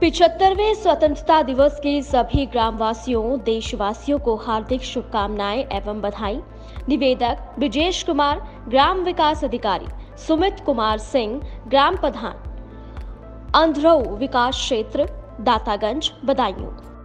पिछहत्तरवें स्वतंत्रता दिवस के सभी ग्रामवासियों, देशवासियों को हार्दिक शुभकामनाएँ एवं बधाई। निवेदक ब्रिजेश कुमार, ग्राम विकास अधिकारी सुमित कुमार सिंह, ग्राम प्रधान। अंध्रऊ विकास क्षेत्र, दातागंज, बदायूं।